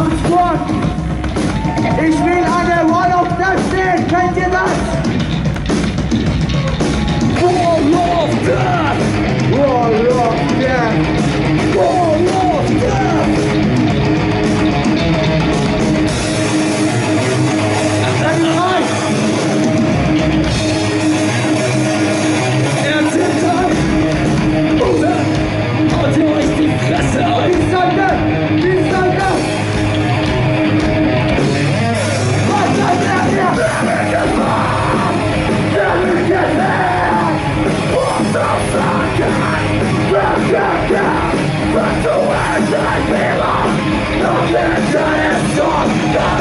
am Squad. Don't try